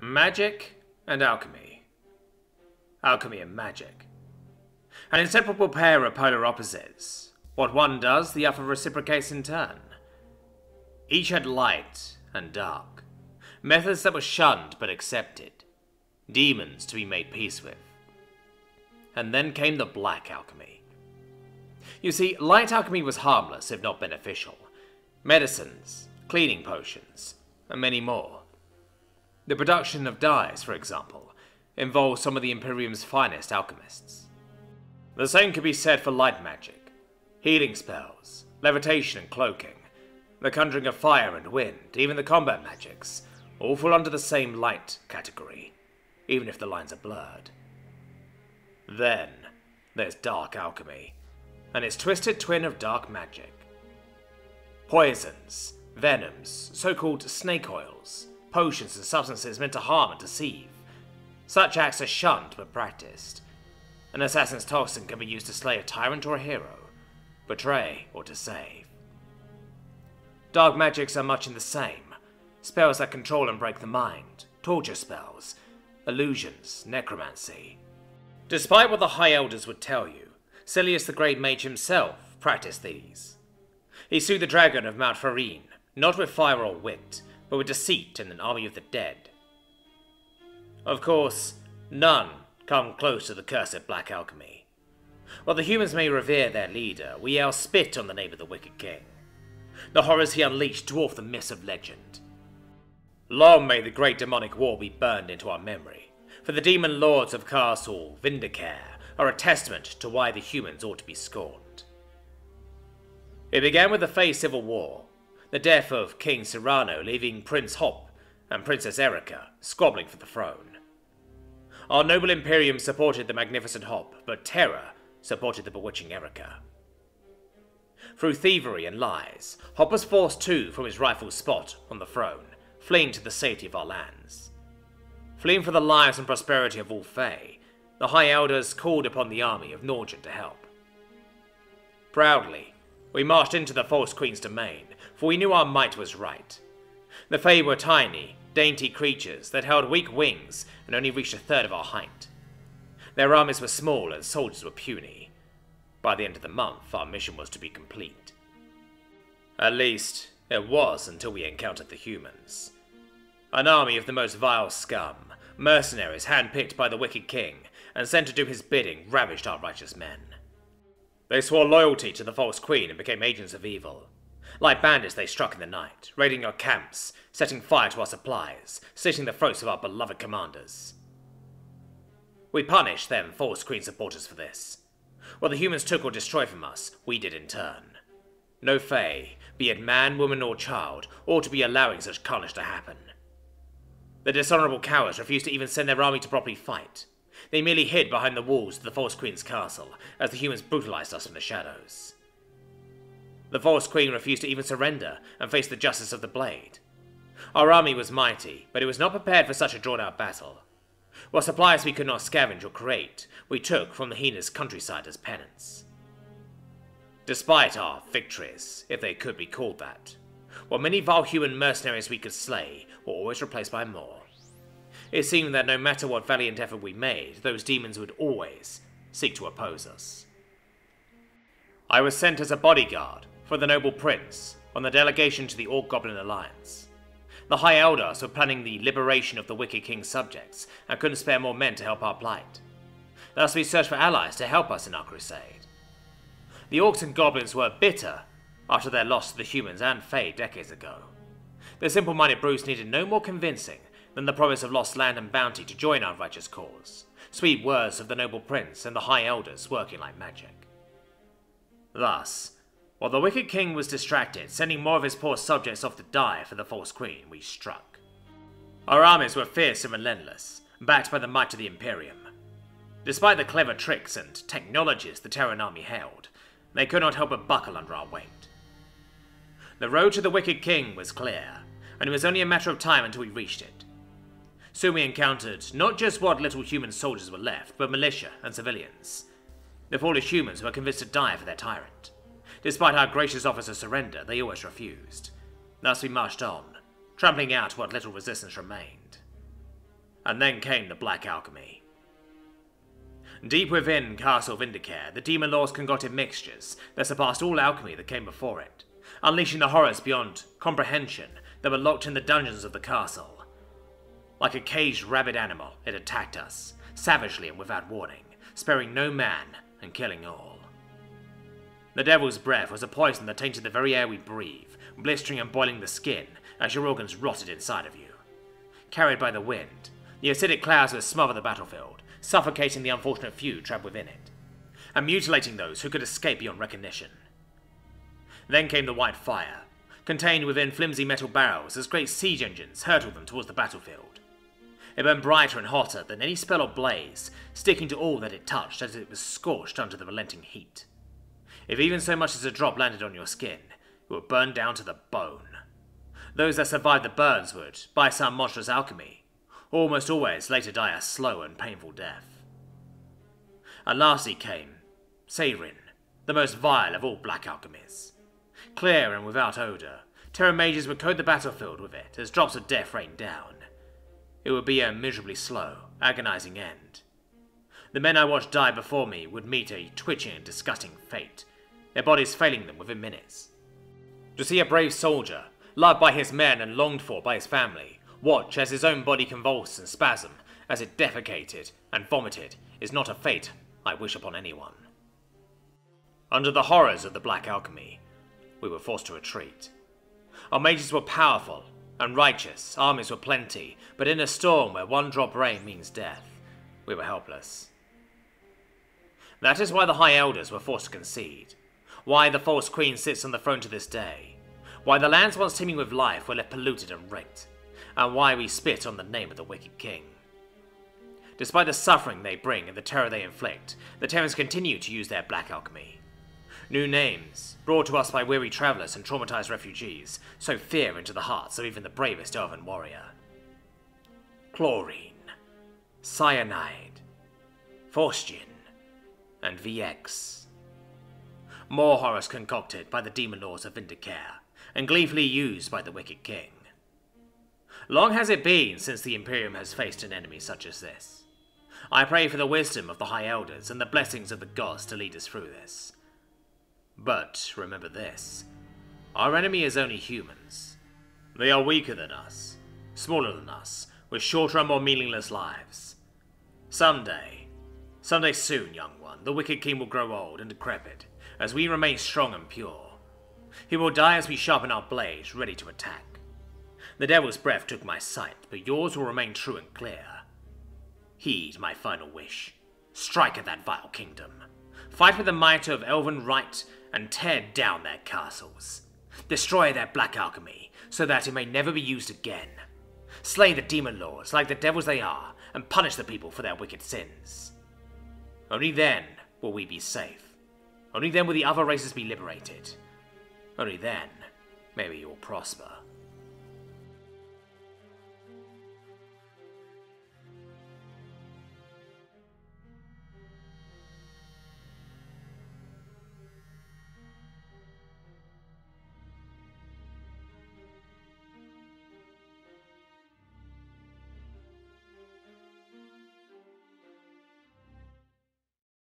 Magic and alchemy. Alchemy and magic. An inseparable pair of polar opposites. What one does, the other reciprocates in turn. Each had light and dark, methods that were shunned but accepted, demons to be made peace with. And then came the black alchemy. You see, light alchemy was harmless if not beneficial. Medicines, cleaning potions, and many more. The production of dyes, for example, involves some of the Imperium's finest alchemists. The same could be said for light magic, healing spells, levitation and cloaking, the conjuring of fire and wind, even the combat magics, all fall under the same light category, even if the lines are blurred. Then, there's dark alchemy, and its twisted twin of dark magic. Poisons, venoms, so called snake oils, potions, and substances meant to harm and deceive. Such acts are shunned but practiced. An assassin's toxin can be used to slay a tyrant or a hero, betray or to save. Dark magics are much in the same spells that control and break the mind, torture spells, illusions, necromancy. Despite what the High Elders would tell you, Silius the Great Mage himself practiced these. He slew the dragon of Mount Farine, not with fire or wit, but with deceit and an army of the dead. Of course, none come close to the cursed black alchemy. While the humans may revere their leader, we all spit on the name of the wicked king. The horrors he unleashed dwarf the myths of legend. Long may the great demonic war be burned into our memory, for the demon lords of Castle Vindicare are a testament to why the humans ought to be scorned. It began with the Fey Civil War, the death of King Cyrano leaving Prince Hop and Princess Erica squabbling for the throne. Our noble Imperium supported the magnificent Hop, but Terra supported the bewitching Erica. Through thievery and lies, Hop was forced too from his rightful spot on the throne, fleeing to the safety of our lands. Fleeing for the lives and prosperity of all Fae, the High Elders called upon the army of Norgent to help. Proudly, we marched into the False Queen's domain, for we knew our might was right. The Fae were tiny, dainty creatures that held weak wings and only reached a third of our height. Their armies were small and soldiers were puny. By the end of the month, our mission was to be complete. At least, it was until we encountered the humans. An army of the most vile scum, mercenaries handpicked by the wicked king and sent to do his bidding, ravaged our righteous men. They swore loyalty to the false queen and became agents of evil. Like bandits, they struck in the night, raiding our camps, setting fire to our supplies, slitting the throats of our beloved commanders. We punished them false queen supporters for this. What the humans took or destroyed from us, we did in turn. No Fae, be it man, woman, or child, ought to be allowing such carnage to happen. The dishonorable cowards refused to even send their army to properly fight. They merely hid behind the walls of the False Queen's castle as the humans brutalized us from the shadows. The False Queen refused to even surrender and face the justice of the blade. Our army was mighty, but it was not prepared for such a drawn out battle. What supplies we could not scavenge or create, we took from the heinous countryside as penance. Despite our victories, if they could be called that, what many vile human mercenaries we could slay were always replaced by more. It seemed that no matter what valiant effort we made, those demons would always seek to oppose us. I was sent as a bodyguard for the noble prince on the delegation to the Orc Goblin Alliance. The High Elders were planning the liberation of the Wicked King's subjects and couldn't spare more men to help our plight. Thus, we searched for allies to help us in our crusade. The Orcs and Goblins were bitter after their loss to the humans and Fae decades ago. The simple minded Bruce needed no more convincing than the promise of lost land and bounty to join our righteous cause, sweet words of the noble prince and the high elders working like magic. Thus, while the wicked king was distracted, sending more of his poor subjects off to die for the false queen, we struck. Our armies were fierce and relentless, backed by the might of the Imperium. Despite the clever tricks and technologies the Terran army held, they could not help but buckle under our weight. The road to the Wicked King was clear, and it was only a matter of time until we reached it. Soon we encountered not just what little human soldiers were left, but militia and civilians. The foolish humans were convinced to die for their tyrant. Despite our gracious officer's surrender, they always refused. Thus we marched on, trampling out what little resistance remained. And then came the Black Alchemy. Deep within Castle Vindicare, the demon lords concocted mixtures that surpassed all alchemy that came before it, unleashing the horrors beyond comprehension that were locked in the dungeons of the castle. Like a caged rabid animal, it attacked us, savagely and without warning, sparing no man and killing all. The devil's breath was a poison that tainted the very air we breathe, blistering and boiling the skin as your organs rotted inside of you. Carried by the wind, the acidic clouds would smother the battlefield, suffocating the unfortunate few trapped within it, and mutilating those who could escape beyond recognition. Then came the white fire, contained within flimsy metal barrels as great siege engines hurtled them towards the battlefield. It burned brighter and hotter than any spell or blaze, sticking to all that it touched as it was scorched under the relenting heat. If even so much as a drop landed on your skin, it would burn down to the bone. Those that survived the burns would, by some monstrous alchemy, almost always later die a slow and painful death. And lastly came Sarin, the most vile of all black alchemies. Clear and without odour, Terran mages would coat the battlefield with it as drops of death rained down. It would be a miserably slow, agonizing end. The men I watched die before me would meet a twitching and disgusting fate, their bodies failing them within minutes. To see a brave soldier, loved by his men and longed for by his family, watch as his own body convulsed and spasm as it defecated and vomited is not a fate I wish upon anyone. Under the horrors of the Black Alchemy, we were forced to retreat. Our mages were powerful and righteous, armies were plenty, but in a storm where one drop rain means death, we were helpless. That is why the High Elders were forced to concede, why the false queen sits on the throne to this day, why the lands once teeming with life were left polluted and wrecked, and why we spit on the name of the wicked king. Despite the suffering they bring and the terror they inflict, the Terrans continue to use their black alchemy. New names, brought to us by weary travellers and traumatized refugees, sow fear into the hearts of even the bravest elven warrior. Chlorine, cyanide, phosgene, and VX. More horrors concocted by the demon lords of Vindicare, and gleefully used by the wicked king. Long has it been since the Imperium has faced an enemy such as this. I pray for the wisdom of the High Elders and the blessings of the gods to lead us through this. But remember this our enemy is only humans. They are weaker than us, smaller than us, with shorter and more meaningless lives. Someday, someday soon, young one, the wicked king will grow old and decrepit, as we remain strong and pure. He will die as we sharpen our blades, ready to attack. The devil's breath took my sight, but yours will remain true and clear. Heed my final wish. Strike at that vile kingdom. Fight with the might of elven right and tear down their castles. Destroy their black alchemy, so that it may never be used again. Slay the demon lords like the devils they are, and punish the people for their wicked sins. Only then will we be safe. Only then will the other races be liberated. Only then may we all prosper.